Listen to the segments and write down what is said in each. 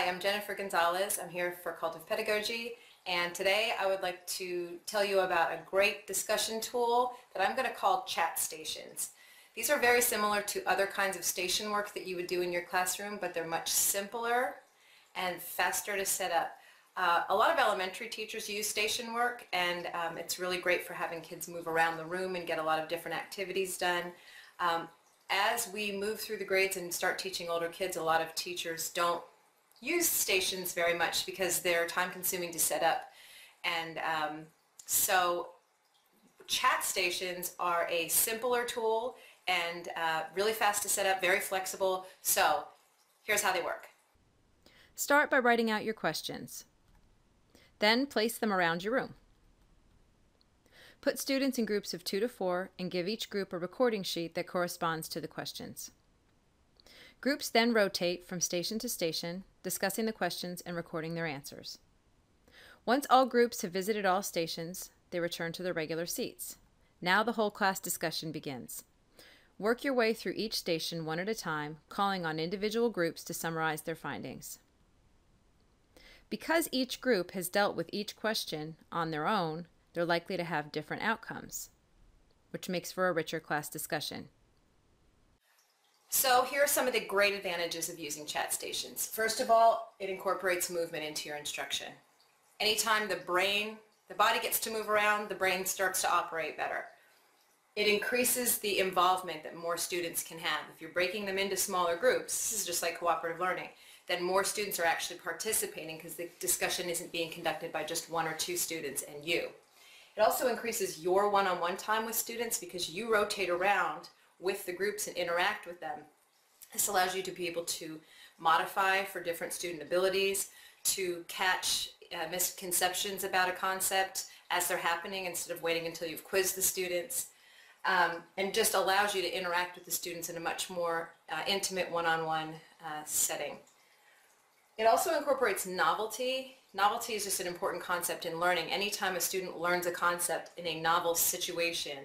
Hi, I'm Jennifer Gonzalez. I'm here for Cult of Pedagogy and today I would like to tell you about a great discussion tool that I'm going to call chat stations. These are very similar to other kinds of station work that you would do in your classroom, but they're much simpler and faster to set up. Uh, a lot of elementary teachers use station work and um, it's really great for having kids move around the room and get a lot of different activities done. Um, as we move through the grades and start teaching older kids, a lot of teachers don't use stations very much because they're time consuming to set up. And um, so chat stations are a simpler tool and uh, really fast to set up, very flexible. So here's how they work. Start by writing out your questions. Then place them around your room. Put students in groups of two to four and give each group a recording sheet that corresponds to the questions. Groups then rotate from station to station, discussing the questions and recording their answers. Once all groups have visited all stations, they return to their regular seats. Now the whole class discussion begins. Work your way through each station one at a time, calling on individual groups to summarize their findings. Because each group has dealt with each question on their own, they're likely to have different outcomes, which makes for a richer class discussion. So here are some of the great advantages of using chat stations. First of all, it incorporates movement into your instruction. Anytime the brain, the body gets to move around, the brain starts to operate better. It increases the involvement that more students can have. If you're breaking them into smaller groups, this is just like cooperative learning, then more students are actually participating because the discussion isn't being conducted by just one or two students and you. It also increases your one-on-one -on -one time with students because you rotate around with the groups and interact with them. This allows you to be able to modify for different student abilities, to catch uh, misconceptions about a concept as they're happening instead of waiting until you've quizzed the students, um, and just allows you to interact with the students in a much more uh, intimate one-on-one -on -one, uh, setting. It also incorporates novelty. Novelty is just an important concept in learning. Anytime a student learns a concept in a novel situation,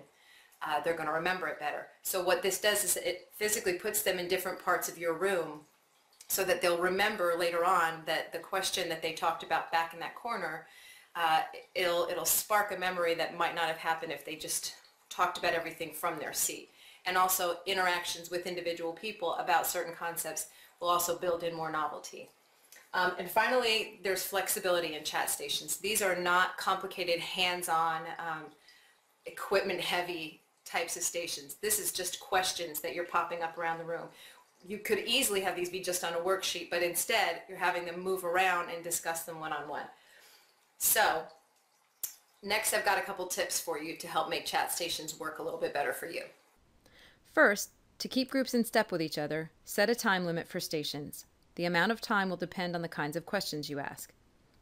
uh, they're going to remember it better. So what this does is it physically puts them in different parts of your room so that they'll remember later on that the question that they talked about back in that corner, uh, it'll, it'll spark a memory that might not have happened if they just talked about everything from their seat. And also interactions with individual people about certain concepts will also build in more novelty. Um, and finally, there's flexibility in chat stations. These are not complicated, hands-on, um, equipment-heavy types of stations. This is just questions that you're popping up around the room. You could easily have these be just on a worksheet, but instead you're having them move around and discuss them one-on-one. -on -one. So next I've got a couple tips for you to help make chat stations work a little bit better for you. First, to keep groups in step with each other, set a time limit for stations. The amount of time will depend on the kinds of questions you ask.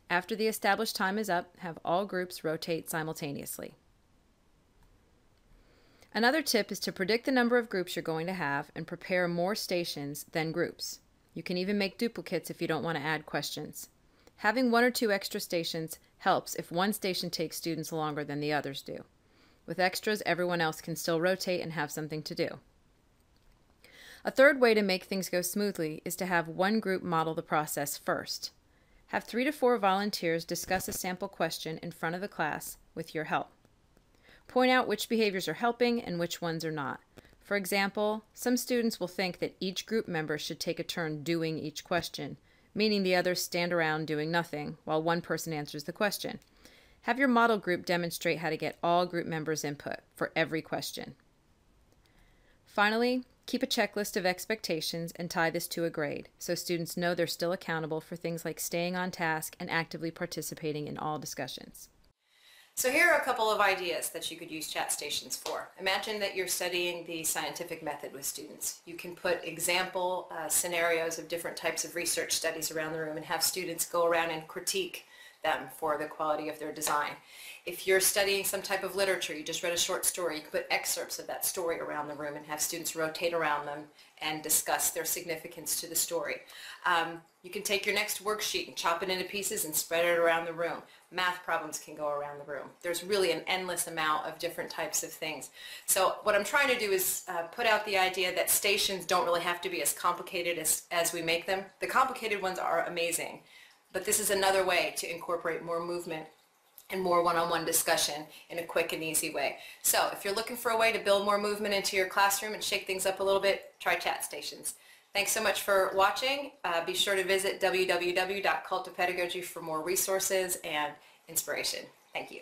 After the established time is up, have all groups rotate simultaneously. Another tip is to predict the number of groups you're going to have and prepare more stations than groups. You can even make duplicates if you don't want to add questions. Having one or two extra stations helps if one station takes students longer than the others do. With extras, everyone else can still rotate and have something to do. A third way to make things go smoothly is to have one group model the process first. Have three to four volunteers discuss a sample question in front of the class with your help. Point out which behaviors are helping and which ones are not. For example, some students will think that each group member should take a turn doing each question, meaning the others stand around doing nothing while one person answers the question. Have your model group demonstrate how to get all group members' input for every question. Finally, keep a checklist of expectations and tie this to a grade so students know they're still accountable for things like staying on task and actively participating in all discussions. So here are a couple of ideas that you could use chat stations for. Imagine that you're studying the scientific method with students. You can put example uh, scenarios of different types of research studies around the room and have students go around and critique them for the quality of their design. If you're studying some type of literature, you just read a short story, you can put excerpts of that story around the room and have students rotate around them and discuss their significance to the story. Um, you can take your next worksheet and chop it into pieces and spread it around the room. math problems can go around the room. There's really an endless amount of different types of things. So what I'm trying to do is uh, put out the idea that stations don't really have to be as complicated as, as we make them. The complicated ones are amazing, but this is another way to incorporate more movement and more one-on-one discussion in a quick and easy way. So if you're looking for a way to build more movement into your classroom and shake things up a little bit, try chat stations. Thanks so much for watching. Uh, be sure to visit www.cultofpedagogy for more resources and inspiration. Thank you.